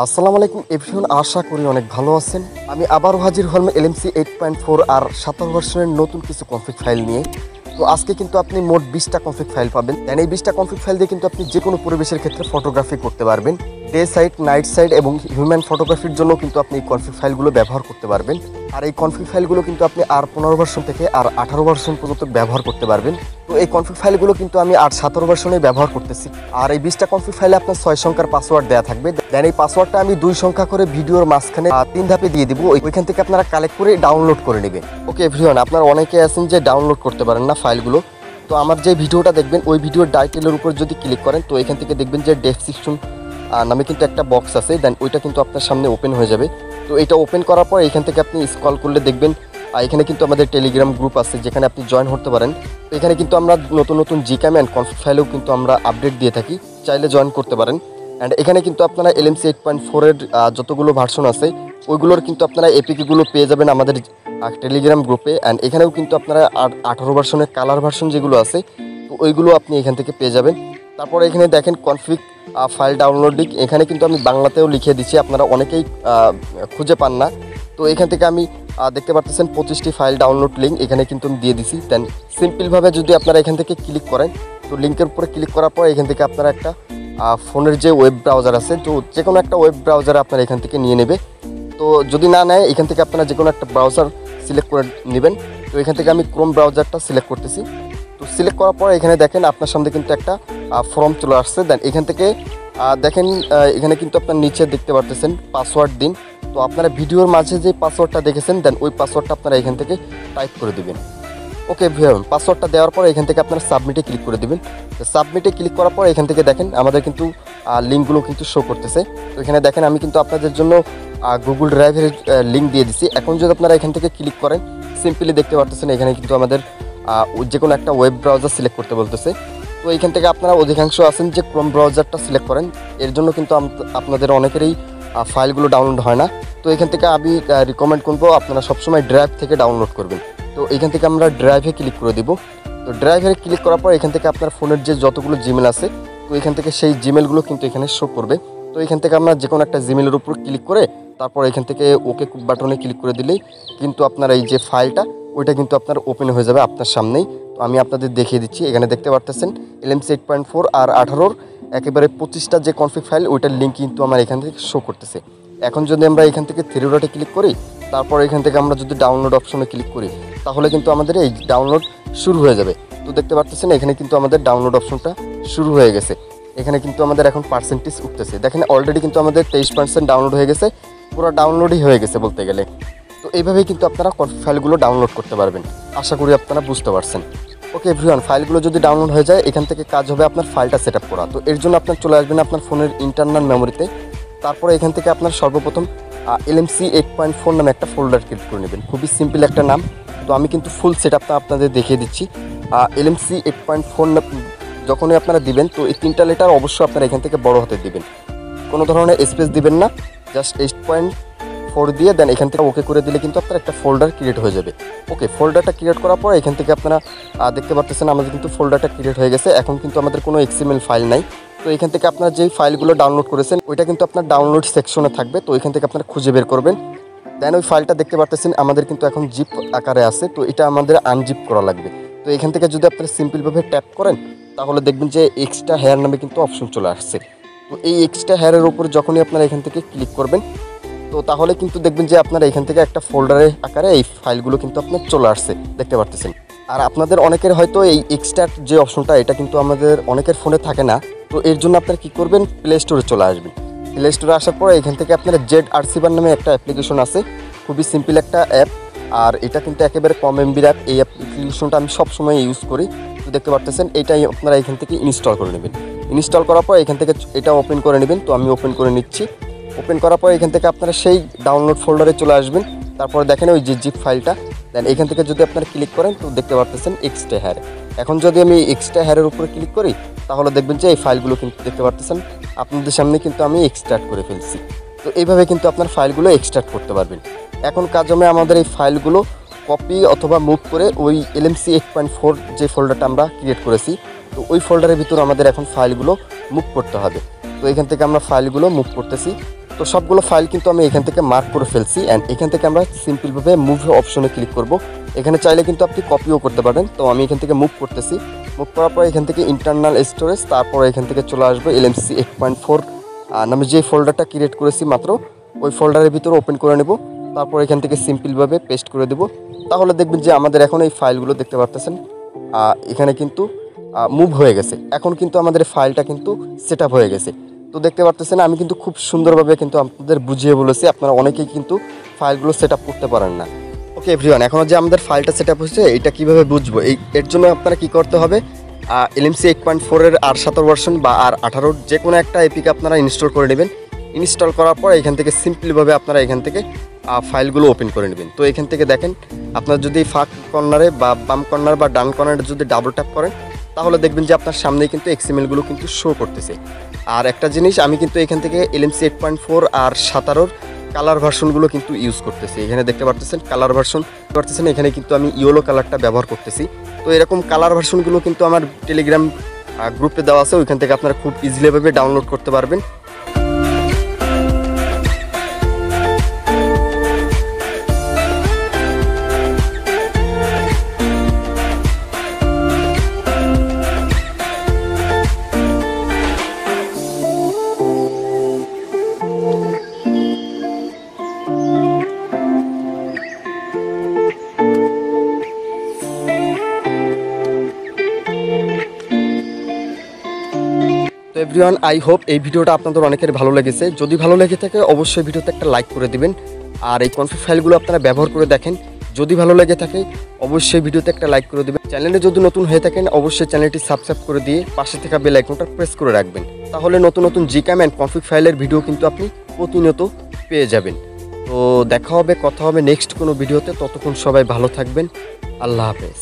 আসসালামু আলাইকুম এভরিওয়ান আশা করি অনেক ভালো আছেন। আমি আবারও হাজির হলাম LMC eight point four R সাতাশ ভার্সনের নতুন কিছু কনফিগ ফাইল নিয়ে। তো আজকে কিন্তু আপনি মোট বিশটা কনফিগ ফাইল পাবেন। দেন এই বিশটা কনফিগ ফাইল দিয়ে কিন্তু আপনি যে কোনো পরিবেশের ক্ষেত্রে ফটোগ্রাফি করতে পারবেন। ডে সাইড নাইট সাইড এবং হিউম্যান ফটোগ্রাফির জন্য কিন্তু আপনি এই কনফিগ ফাইলগুলো ব্যবহার করতে পারবেন। আর এই কনফিগ ফাইলগুলো কিন্তু আপনি আর পনেরো ভার্সন থেকে আর আঠারো ভার্সন পর্যন্ত ব্যবহার করতে পারবেন। তো এই কনফিগ ফাইলগুলো কিন্তু আমি আর সতেরো ভার্সনে ব্যবহার করতেছি। আর এই বিশটা কনফিগ ফাইলে আপনার ছয় সংখ্যার পাসওয়ার্ড দেওয়া থাকবে। দেন এই পাসওয়ার্ডটা আমি দুই সংখ্যা করে ভিডিওর মাঝখানে তিন ধাপে দিয়ে দিব। ওই- ওইখান থেকে আপনারা কালেক্ট করে ডাউনলোড করে নেবেন। ওকে এভরিওয়ান আপনারা অনেকে আছেন যে ডাউনলোড করতে পারেন না ফাইলগুলো তো আমার যে ভিডিওটা দেখবেন, ওই ভিডিওর টাইটেলের উপর যদি ক্লিক করেন, তো এখান থেকে দেখবেন যে ডেসক্রিপশন নামে কিন্তু একটা বক্স আছে দেন ওইটা কিন্তু আপনার সামনে ওপেন হয়ে যাবে। তো এটা ওপেন করার পর এখান থেকে আপনি স্ক্রল করলে দেখবেন এখানে কিন্তু আমাদের টেলিগ্রাম গ্রুপ আছে, যেখানে আপনি জয়েন হতে পারেন। তো এখানে কিন্তু আমরা নতুন নতুন জিকাম অ্যান্ড কনফিগ ফাইলেও কিন্তু আমরা আপডেট দিয়ে থাকি, চাইলে জয়েন করতে পারেন। অ্যান্ড এখানে কিন্তু আপনারা এলএমসি এইট পয়েন্ট ফোরের যতগুলো ভার্সন আছে, ওইগুলোর কিন্তু আপনারা এপিকেগুলো পেয়ে যাবেন আমাদের টেলিগ্রাম গ্রুপে অ্যান্ড এখানেও কিন্তু আপনারা আঠারো ভার্সনের কালার ভার্সন যেগুলো আছে, তো ওইগুলো আপনি এখান থেকে পেয়ে যাবেন। তারপরে এখানে দেখেন কনফিগ ফাইল ডাউনলোড লিঙ্ক এখানে কিন্তু আমি বাংলাতেও লিখে দিচ্ছি, আপনারা অনেকেই খুঁজে পান না। তো এখান থেকে আমি দেখতে পাচ্ছেন পঁচিশটি ফাইল ডাউনলোড লিঙ্ক এখানে কিন্তু আমি দিয়ে দিছি। দেন সিম্পলভাবে যদি আপনারা এখান থেকে ক্লিক করেন, তো লিঙ্কের উপরে ক্লিক করার পর এখান থেকে আপনারা একটা ফোনের যে ওয়েব ব্রাউজার আছে, তো যে কোনো একটা ওয়েব ব্রাউজার আপনারা এখান থেকে নিয়ে নেবে। তো যদি না নেয়, এখান থেকে আপনারা যে কোনো একটা ব্রাউজার সিলেক্ট করে নেবেন। তো এখান থেকে আমি ক্রোম ব্রাউজারটা সিলেক্ট করতেছি। তো সিলেক্ট করার পর এখানে দেখেন আপনার সামনে কিন্তু একটা ফর্ম চলে আসছে। দেন এখান থেকে দেখেন এখানে কিন্তু আপনার নিচে দেখতে পারতেছেন পাসওয়ার্ড দিন। তো আপনারা ভিডিওর মাঝে যে পাসওয়ার্ডটা দেখেছেন, দেন ওই পাসওয়ার্ডটা আপনারা এখান থেকে টাইপ করে দিবেন। ওকে ভিউন পাসওয়ার্ডটা দেওয়ার পর এখান থেকে আপনারা সাবমিটে ক্লিক করে দিবেন। সাবমিটে ক্লিক করার পর এখান থেকে দেখেন, আমাদের কিন্তু লিঙ্কগুলো কিন্তু শো করতেছে। তো এখানে দেখেন, আমি কিন্তু আপনাদের জন্য গুগল ড্রাইভের লিঙ্ক দিয়ে দিছি। এখন যদি আপনারা এখান থেকে ক্লিক করেন সিম্পলি দেখতে পারতেছেন, এখানে কিন্তু আমাদের যে কোনো একটা ওয়েব ব্রাউজার সিলেক্ট করতে বলতেছে। তো এখান থেকে আপনারা অধিকাংশ আছেন যে ক্রোম ব্রাউজারটা সিলেক্ট করেন। এর জন্য কিন্তু আপনাদের অনেকেরই ফাইলগুলো ডাউনলোড হয় না। তো এখান থেকে আমি রিকমেন্ড করব আপনারা সবসময় ড্রাইভ থেকে ডাউনলোড করবেন। তো এখান থেকে আমরা ড্রাইভে ক্লিক করে দিব। তো ড্রাইভে ক্লিক করার পর এখান থেকে আপনার ফোনের যে যতগুলো জিমেল আছে, তো এখান থেকে সেই জিমেলগুলো কিন্তু এখানে শো করবে। তো এখান থেকে আমরা যে কোনো একটা জিমেলের উপর ক্লিক করে, তারপর এখান থেকে ওকে বাটনে ক্লিক করে দিলেই কিন্তু আপনার এই যে ফাইলটা ওইটা কিন্তু আপনার ওপেন হয়ে যাবে আপনার সামনেই। তো আমি আপনাদের দেখিয়ে দিচ্ছি, এখানে দেখতে পারতেছেন LMC eight point four R আঠারোর একেবারে পঁচিশটা যে কনফিগ ফাইল ওইটার লিঙ্ক কিন্তু আমার এখান থেকে শো করতেছে। এখন যদি আমরা এখান থেকে থ্রি ক্লিক করি, তারপর এখান থেকে আমরা যদি ডাউনলোড অপশনে ক্লিক করি, তাহলে কিন্তু আমাদের এই ডাউনলোড শুরু হয়ে যাবে। তো দেখতে পারতেছেন, এখানে কিন্তু আমাদের ডাউনলোড অপশনটা শুরু হয়ে গেছে। এখানে কিন্তু আমাদের এখন পার্সেন্টেজ উঠতেছে। দেখেন অলরেডি কিন্তু আমাদের তেইশ পার্সেন্ট ডাউনলোড হয়ে গেছে, পুরো ডাউনলোডই হয়ে গেছে বলতে গেলে। তো এইভাবেই কিন্তু আপনারা ফাইলগুলো ডাউনলোড করতে পারবেন। আশা করি আপনারা বুঝতে পারছেন। ওকে এভরিওয়ান ফাইলগুলো যদি ডাউনলোড হয়ে যায়, এখান থেকে কাজ হবে আপনার ফাইলটা সেট করা। তো এর জন্য আপনার চলে আসবেন আপনার ফোনের ইন্টারনাল মেমোরিতে তারপরে এখান থেকে আপনার সর্বপ্রথম এলএমসি এইট পয়েন্ট ফোর নামে একটা ফোল্ডার ক্রিয়েট করে নেবেন। খুবই সিম্পল একটা নাম। তো আমি কিন্তু ফুল সেট আপটা আপনাদের দেখিয়ে দিচ্ছি। এলএমসি এইট পয়েন্ট ফোর যখনই আপনারা দিবেন, তো এই তিনটা লেটার অবশ্যই আপনারা এখান থেকে বড় হাতে দিবেন। কোনো ধরনের স্পেস দিবেন না। জাস্ট এইট পয়েন্ট ফোর দিয়ে দেন, এখান থেকে ওকে করে দিলে কিন্তু আপনার একটা ফোল্ডার ক্রিয়েট হয়ে যাবে। ওকে ফোল্ডারটা ক্রিয়েট করার পর এখান থেকে আপনারা দেখতে পারতেছেন আমাদের কিন্তু ফোল্ডারটা ক্রিয়েট হয়ে গেছে। এখন কিন্তু আমাদের কোনো এক্সিমেল ফাইল নাই। তো এখান থেকে আপনারা যেই ফাইলগুলো ডাউনলোড করেছেন, ওইটা কিন্তু আপনার ডাউনলোড সেকশনে থাকবে। তো এখান থেকে আপনারা খুঁজে বের করবেন। দেন ওই ফাইলটা দেখতে পারতেছেন, আমাদের কিন্তু এখন জিপ আকারে আছে। তো এটা আমাদের আনজিপ করা লাগবে। তো এখান থেকে যদি আপনারা সিম্পলভাবে ট্যাপ করেন, তাহলে দেখবেন যে এক্সট্রা হেয়ার নামে কিন্তু অপশন চলে আসছে। তো এই এক্সট্রা হেয়ারের উপরে যখনই আপনারা এখান থেকে ক্লিক করবেন তো তাহলে কিন্তু দেখবেন যে আপনারা এখান থেকে একটা ফোল্ডারের আকারে এই ফাইলগুলো কিন্তু আপনার চলে আসছে, দেখতে পারতেছেন। আর আপনাদের অনেকের হয়তো এই এক্সট্রা যে অপশনটা এটা কিন্তু আমাদের অনেকের ফোনে থাকে না। তো এর জন্য আপনারা কি করবেন? প্লে স্টোরে চলে আসবেন। প্লে স্টোরে আসার পর এখান থেকে আপনারা জেড আরসিবার নামে একটা অ্যাপ্লিকেশন আছে। খুবই সিম্পল একটা অ্যাপ আর এটা কিন্তু একেবারে কম এমবির অ্যাপ এই অ্যাপ্লিকেশনটা আমি সবসময় ইউজ করি। তো দেখতে পারতেছেন, এটাই আপনারা এখান থেকে ইনস্টল করে নেবেন। ইনস্টল করার পর এখান থেকে এটা ওপেন করে নেবেন। তো আমি ওপেন করে নিচ্ছি। ওপেন করার পর এখান থেকে আপনারা সেই ডাউনলোড ফোল্ডারে চলে আসবেন। তারপরে দেখেন ওই যে জিপ ফাইলটা দেন এখান থেকে যদি আপনারা ক্লিক করেন, তো দেখতে পারতেছেন এক্সট্রা হ্যার এখন যদি আমি এক্সট্রা হ্যারের উপরে ক্লিক করি, তাহলে দেখবেন যে এই ফাইলগুলো কিন্তু দেখতে পারতেছেন। আপনাদের সামনে কিন্তু আমি এক্সট্রাক্ট করে ফেলছি। তো এইভাবে কিন্তু আপনার ফাইলগুলো এক্সট্রাক্ট করতে পারবেন। এখন কাজ হবে আমাদের এই ফাইলগুলো কপি অথবা মুভ করে ওই এলএমসি এইট পয়েন্ট ফোর যে ফোল্ডারটা আমরা ক্রিয়েট করেছি, তো ওই ফোল্ডারের ভিতর আমাদের এখন ফাইলগুলো মুভ করতে হবে। তো এখান থেকে আমরা ফাইলগুলো মুভ করতেছি। তো সবগুলো ফাইল কিন্তু আমি এখান থেকে মার্ক করে ফেলছি অ্যান্ড এখান থেকে আমরা সিম্পলভাবে মুভ অপশনে ক্লিক করব। এখানে চাইলে কিন্তু আপনি কপিও করতে পারেন। তো আমি এখান থেকে মুভ করতেছি। মুভ করার পর এখান থেকে ইন্টারনাল স্টোরেজ তারপর এখান থেকে চলে আসবে এলএমসি এইট পয়েন্ট ফোর আমি যে ফোল্ডারটা ক্রিয়েট করেছি মাত্র, ওই ফোল্ডারের ভিতরে ওপেন করে নেব। তারপর এখান থেকে সিম্পলভাবে পেস্ট করে দেব। তাহলে দেখবেন যে আমাদের এখন এই ফাইলগুলো দেখতে পারতেছেন। এখানে কিন্তু মুভ হয়ে গেছে। এখন কিন্তু আমাদের ফাইলটা কিন্তু সেট হয়ে গেছে। তো দেখতে পারতেছেন, আমি কিন্তু খুব সুন্দরভাবে কিন্তু আপনাদের বুঝিয়ে বলেছি। আপনারা অনেকেই কিন্তু ফাইলগুলো সেট করতে পারেন না। ওকে এভরিওয়ান এখন যে আমাদের ফাইলটা সেট হয়েছে, এটা কীভাবে বুঝব? এই, এর জন্য আপনারা কি করতে হবে? এলএমসি এইট পয়েন্ট ফোরের আর সতেরো ভার্সন বা আর আঠারোর যে কোনো একটা এপিকে আপনারা ইনস্টল করে নেবেন। ইনস্টল করার পর এখান থেকে সিম্পলিভাবে আপনারা এখান থেকে ফাইলগুলো ওপেন করে নেবেন। তো এখান থেকে দেখেন, আপনার যদি ফাঁক কর্নারে বা বাম কর্নার বা ডান কর্নারে যদি ডাবল ট্যাপ করেন তাহলে দেখবেন যে আপনার সামনেই কিন্তু এক্সএমএলগুলো কিন্তু শো করতেছে। আর একটা জিনিস, আমি কিন্তু এখান থেকে LMC eight point four R সাতারোর colour ভার্সনগুলো কিন্তু ইউজ করতেছি। এখানে দেখতে পারতেছেন কালার ভার্সন পারতেছেন এখানে কিন্তু আমি ইয়েলো কালারটা ব্যবহার করতেছি। তো এরকম কালার ভার্সনগুলো কিন্তু আমার টেলিগ্রাম গ্রুপে দেওয়া আছে। ওইখান থেকে আপনারা খুব ইজিলিভাবে ডাউনলোড করতে পারবেন। তো এভরিওয়ান আই হোপ এই ভিডিওটা আপনাদের অনেকের ভালো লেগেছে। যদি ভালো লেগে থাকে, অবশ্যই ভিডিওতে একটা লাইক করে দিবেন। আর এই কনফিগ ফাইলগুলো আপনারা ব্যবহার করে দেখেন। যদি ভালো লেগে থাকে, অবশ্যই ভিডিওতে একটা লাইক করে দেবেন। চ্যানেলে যদি নতুন হয়ে থাকেন, অবশ্যই চ্যানেলটি সাবস্ক্রাইব করে দিয়ে পাশে থাকা বেল আইকনটা প্রেস করে রাখবেন। তাহলে নতুন নতুন জিকাম অ্যান্ড কনফিগ ফাইলের ভিডিও কিন্তু আপনি প্রতিনিয়ত পেয়ে যাবেন। তো দেখা হবে, কথা হবে নেক্সট কোনো ভিডিওতে ততক্ষণ সবাই ভালো থাকবেন। আল্লাহ হাফেজ।